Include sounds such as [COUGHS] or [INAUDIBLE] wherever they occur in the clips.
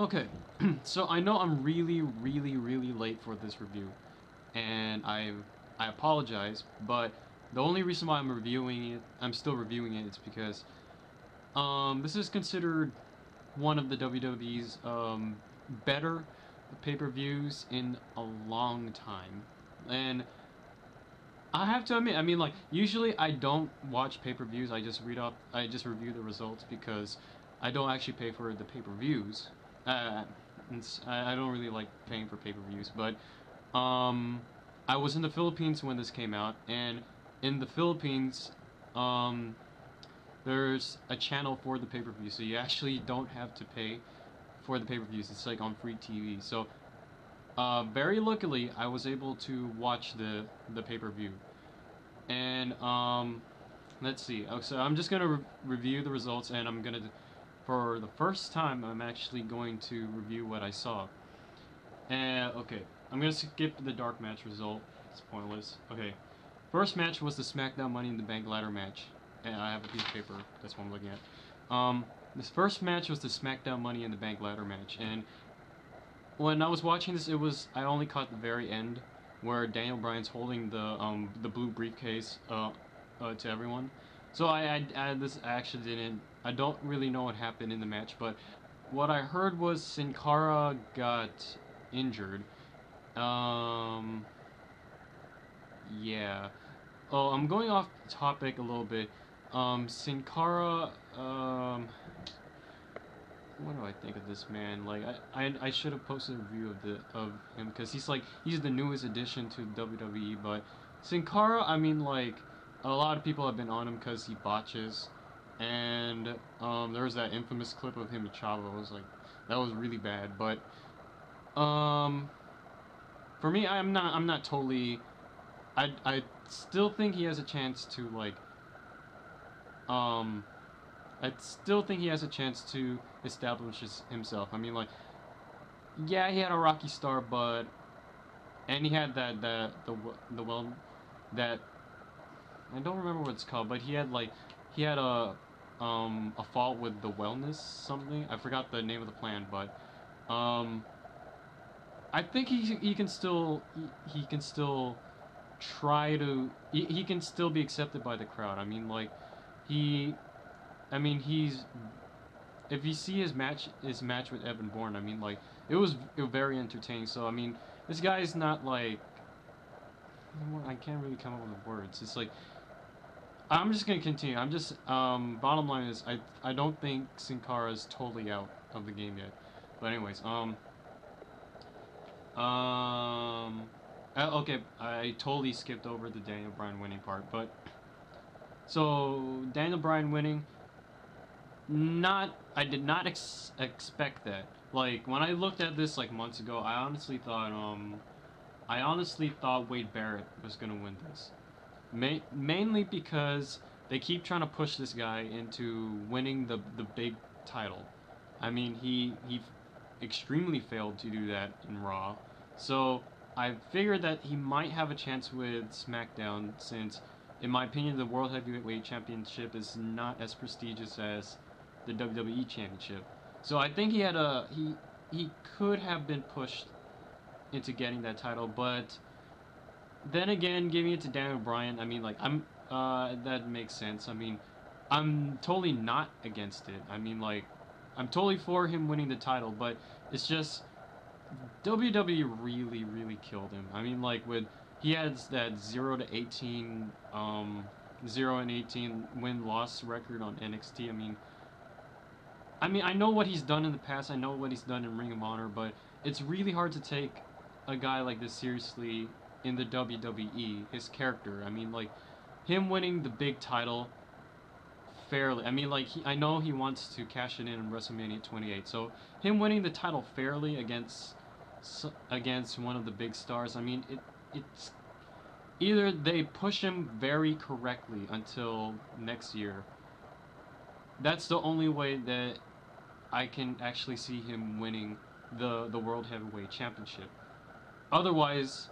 Okay, [CLEARS THROAT] so I know I'm really, really, really late for this review, and I I apologize, but the only reason why I'm reviewing it, I'm still reviewing it, is because um, this is considered one of the WWE's um, better pay-per-views in a long time, and I have to admit, I mean, like usually I don't watch pay-per-views. I just read up, I just review the results because I don't actually pay for the pay-per-views. Uh, I don't really like paying for pay-per-views, but um, I was in the Philippines when this came out, and in the Philippines, um, there's a channel for the pay-per-view, so you actually don't have to pay for the pay-per-views. It's like on free TV. So, uh, very luckily, I was able to watch the the pay-per-view, and um, let's see. Oh, so I'm just gonna re review the results, and I'm gonna for the first time, I'm actually going to review what I saw. And, okay, I'm going to skip the dark match result. It's pointless. Okay, first match was the SmackDown Money in the Bank ladder match. And I have a piece of paper, that's what I'm looking at. Um, this first match was the SmackDown Money in the Bank ladder match. And when I was watching this, it was, I only caught the very end where Daniel Bryan's holding the, um, the blue briefcase, uh, uh, to everyone. So I, I, I, this actually didn't I don't really know what happened in the match, but what I heard was Sin Cara got injured. Um, yeah. Oh, I'm going off topic a little bit. Um, Sin Cara, um, what do I think of this man? Like, I, I, I should have posted a review of the of him because he's like he's the newest addition to WWE. But Sin Cara, I mean, like a lot of people have been on him because he botches and um, there was that infamous clip of him and Chavo. It was like that was really bad, but um, for me, I'm not I'm not totally. I I still think he has a chance to like. Um, I still think he has a chance to establish his, himself. I mean, like, yeah, he had a rocky start, but and he had that that the the well that I don't remember what it's called, but he had like he had a um, a fault with the wellness something. I forgot the name of the plan, but um, I think he he can still he, he can still try to he, he can still be accepted by the crowd. I mean, like he, I mean he's if you see his match his match with Evan Bourne, I mean like it was, it was very entertaining. So I mean this guy is not like I can't really come up with words. It's like I'm just gonna continue. I'm just um, bottom line is I I don't think Sin Cara is totally out of the game yet. But anyways, um, um, uh, okay, I totally skipped over the Daniel Bryan winning part, but so Daniel Bryan winning. Not, I did not ex expect that. Like when I looked at this like months ago, I honestly thought um, I honestly thought Wade Barrett was gonna win this. Ma mainly because they keep trying to push this guy into winning the the big title. I mean, he he extremely failed to do that in Raw. So I figured that he might have a chance with SmackDown since, in my opinion, the World Heavyweight Championship is not as prestigious as the WWE Championship. So I think he had a he he could have been pushed into getting that title, but then again, giving it to Daniel Bryan, I mean, like, I'm, uh, that makes sense. I mean, I'm totally not against it. I mean, like, I'm totally for him winning the title, but it's just, WWE really, really killed him. I mean, like, with, he has that 0 to 18, um, 0 and 18 win-loss record on NXT. I mean, I mean, I know what he's done in the past. I know what he's done in Ring of Honor, but it's really hard to take a guy like this seriously in the WWE, his character. I mean, like, him winning the big title fairly. I mean, like, he, I know he wants to cash it in in WrestleMania 28. So, him winning the title fairly against against one of the big stars, I mean, it it's either they push him very correctly until next year. That's the only way that I can actually see him winning the the World Heavyweight Championship. Otherwise,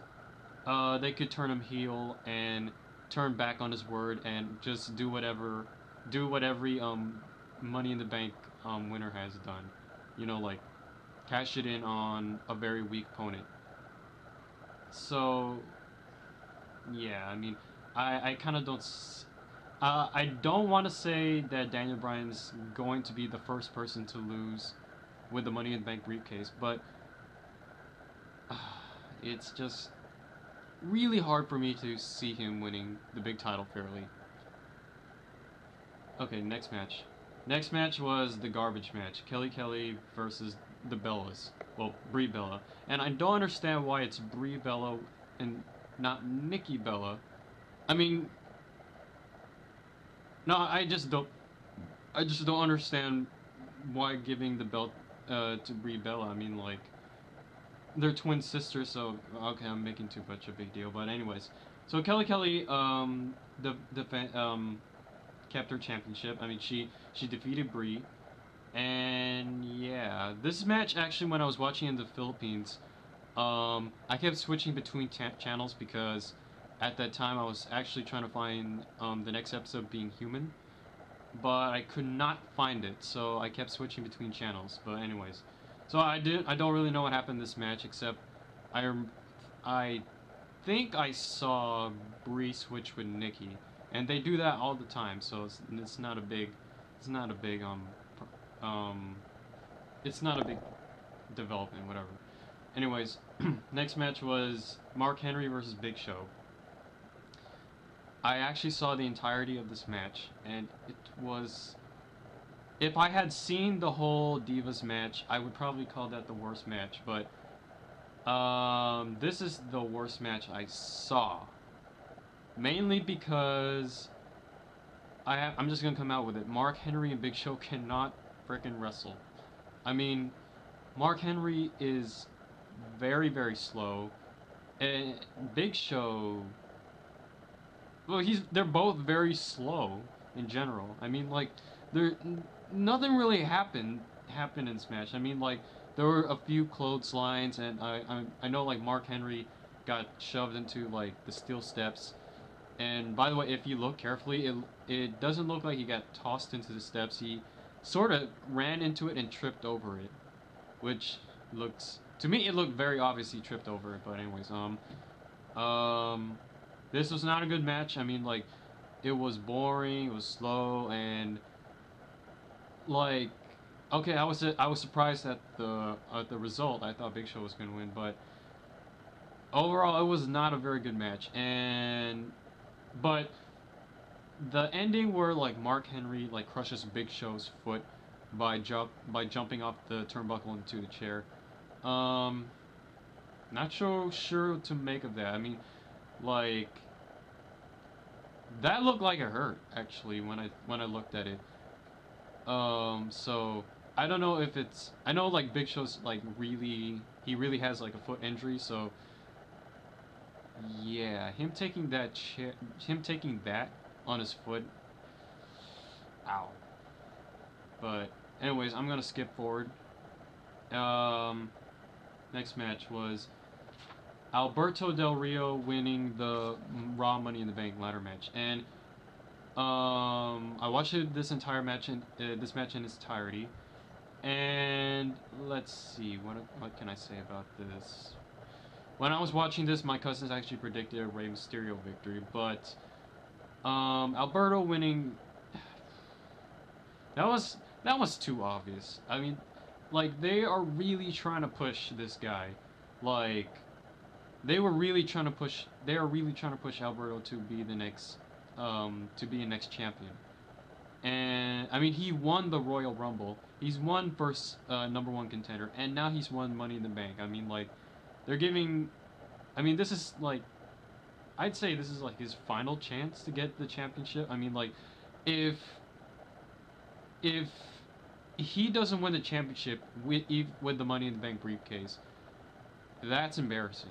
uh, they could turn him heel and turn back on his word and just do whatever, do what every um, Money in the Bank um, winner has done. You know, like cash it in on a very weak opponent. So, yeah, I mean, I, I kind of don't. Uh, I don't want to say that Daniel Bryan's going to be the first person to lose with the Money in the Bank briefcase, but uh, [SIGHS] it's just really hard for me to see him winning the big title fairly. Okay, next match. Next match was the garbage match. Kelly Kelly versus the Bellas. Well, Brie Bella. And I don't understand why it's Brie Bella and not Nikki Bella. I mean, no, I just don't. I just don't understand why giving the belt uh, to Brie Bella. I mean, like, they're twin sisters, so okay, I'm making too much a big deal. But anyways, so Kelly Kelly, um, the the um, kept her championship. I mean, she she defeated Brie, and yeah, this match actually, when I was watching in the Philippines, um, I kept switching between channels because at that time I was actually trying to find um, the next episode being human, but I could not find it, so I kept switching between channels. But anyways, so I did I don't really know what happened this match except I I think I saw Brie switch with Nikki and they do that all the time. So it's, it's not a big, it's not a big um, um, it's not a big development, whatever. Anyways, [CLEARS THROAT] next match was Mark Henry versus Big Show. I actually saw the entirety of this match, and it was. If I had seen the whole Divas match, I would probably call that the worst match, but um, this is the worst match I saw Mainly because I I'm just gonna come out with it. Mark Henry and Big Show cannot freaking wrestle. I mean, Mark Henry is very very slow, and Big Show. Well, he's they're both very slow in general. I mean, like there nothing really happened happened in Smash. I mean, like there were a few clotheslines, and I I, I know like Mark Henry got shoved into like the steel steps and by the way, if you look carefully, it, it doesn't look like he got tossed into the steps. He sort of ran into it and tripped over it, which looks to me it looked very obvious he tripped over it. But anyways, um, um, this was not a good match. I mean, like, it was boring, it was slow, and like, okay, I was I was surprised at the at the result. I thought Big Show was gonna win, but overall, it was not a very good match, and but the ending where like Mark Henry like crushes Big Show's foot by jump by jumping off the turnbuckle into the chair. Um, not so sure to make of that. I mean, like that looked like it hurt actually when I when I looked at it. Um, so I don't know if it's I know like Big Show's like really he really has like a foot injury, so yeah, him taking that chair, him taking that on his foot. Ow. But anyways, I'm gonna skip forward. Um, next match was Alberto Del Rio winning the Raw Money in the Bank ladder match, and um, I watched this entire match in uh, this match in its entirety. And let's see, what what can I say about this? When I was watching this, my cousins actually predicted a Rey Mysterio victory, but um, Alberto winning [SIGHS] that was that was too obvious. I mean, like they are really trying to push this guy, like they were really trying to push. They are really trying to push Alberto to be the next, um, to be a next champion. And I mean, he won the Royal Rumble. He's won first uh, number one contender, and now he's won Money in the Bank. I mean, like they're giving. I mean, this is like. I'd say this is like his final chance to get the championship. I mean, like, if. If he doesn't win the championship with with the Money in the Bank briefcase, that's embarrassing.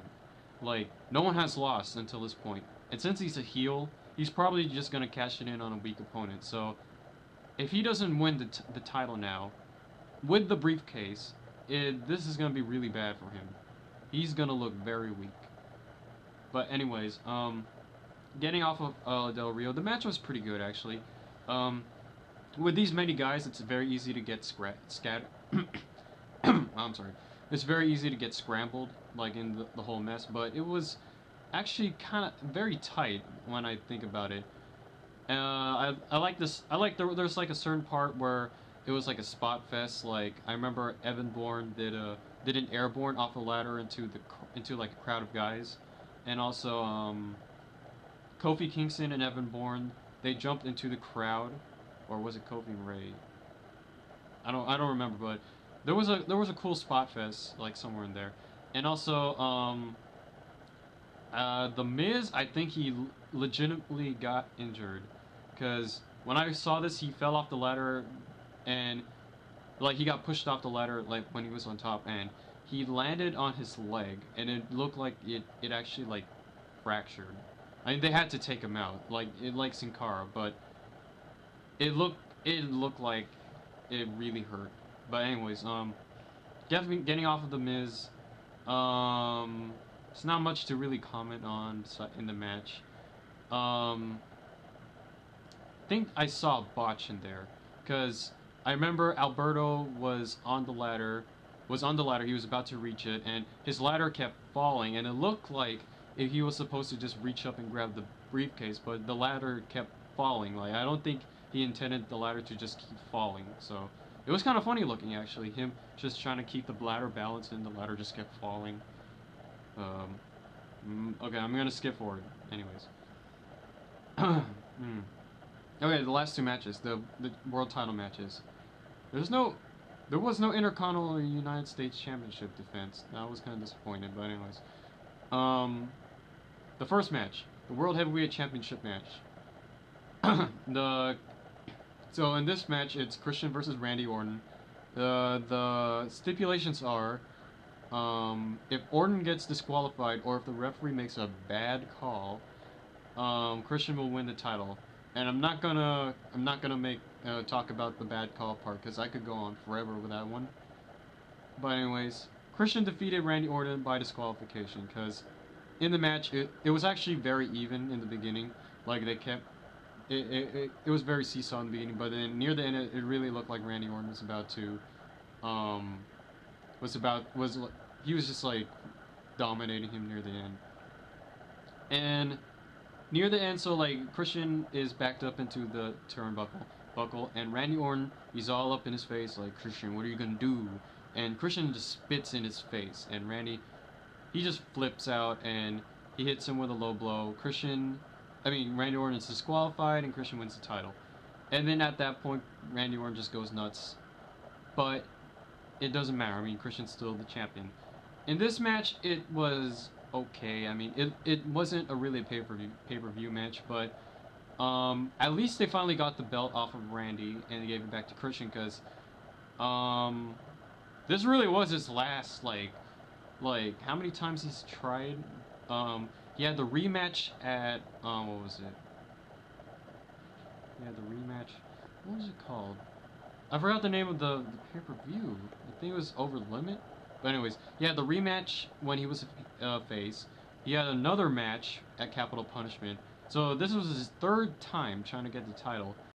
Like, no one has lost until this. And since he's a heel, he's probably just going to cash it in on a weak opponent. So, if he doesn't win the, the title now, with the briefcase, it, this is going to be really bad for him he's gonna look very weak. But anyways, um, getting off of uh, Del Rio, the match was pretty good actually. Um, with these many guys, it's very easy to get scattered. [COUGHS] I'm sorry. It's very easy to get scrambled, like in the, the whole mess. But it was actually kind of very tight when I think about it. Uh, I I like this. I like there, there's like a certain part where it was like a spot fest. Like I remember Evan Bourne did a did an airborne off a ladder into the into like a crowd of guys, and also um, Kofi Kingston and Evan Bourne they jumped into the crowd, or was it Kofi Ray? I don't I don't remember, but there was a there was a cool spot fest like somewhere in there, and also um. Uh, the Miz, I think he legitimately got injured, because when I saw this, he fell off the ladder, and like he got pushed off the ladder like when he was on top, and he landed on his leg, and it looked like it it actually like fractured. I mean, they had to take him out, like it like Sin Cara, but it looked it looked like it really hurt. But anyways, um, getting getting off of the Miz, um, it's not much to really comment on in the match. Um, I think I saw a botch in there, because I remember Alberto was on the ladder, was on the ladder. He was about to reach it, and his ladder kept falling, and it looked like if he was supposed to just reach up and grab the briefcase, but the ladder kept falling. Like I don't think he intended the ladder to just keep falling. So it was kind of funny looking actually. Him just trying to keep the ladder balanced and the ladder just kept falling. Um, mm, okay, I'm gonna skip forward. Anyways. [CLEARS THROAT] mm. Okay, the last two matches, the the world title matches. There's no, there was no Intercontinental United States Championship defense. That was kind of disappointed, but anyways. Um, the first match, the World Heavyweight Championship match. [CLEARS THROAT] the so in this match, it's Christian versus Randy Orton. The the stipulations are, um, if Orton gets disqualified or if the referee makes a bad call, um, Christian will win the title. And I'm not gonna I'm not gonna make uh, talk about the bad call part because I could go on forever with that one. But anyways, Christian defeated Randy Orton by disqualification because in the match, it, it was actually very even in the beginning. Like, they kept... It, it, it, it was very seesaw in the beginning, but then near the end, it, it really looked like Randy Orton was about to... Um, was about... was He was just, like, dominating him near the end. And near the end, so, like, Christian is backed up into the turnbuckle, buckle, and Randy Orton, he's all up in his face, like, Christian, what are you gonna do? And Christian just spits in his face, and Randy he just flips out and he hits him with a low blow. Christian, I mean, Randy Orton is disqualified and Christian wins the title. And then at that point, Randy Orton just goes nuts. But it doesn't matter. I mean, Christian's still the champion. In this match, it was okay. I mean, it, it wasn't a really pay-per-view pay-per-view match, but um, at least they finally got the belt off of Randy and they gave it back to Christian because um, this really was his last like like how many times he's tried. Um, he had the rematch at um, what was it? He had the rematch. What was it called? I forgot the name of the, the pay per view. I think it was Over Limit. But anyways, he had the rematch when he was uh, face. He had another match at Capital Punishment. So this was his third time trying to get the title.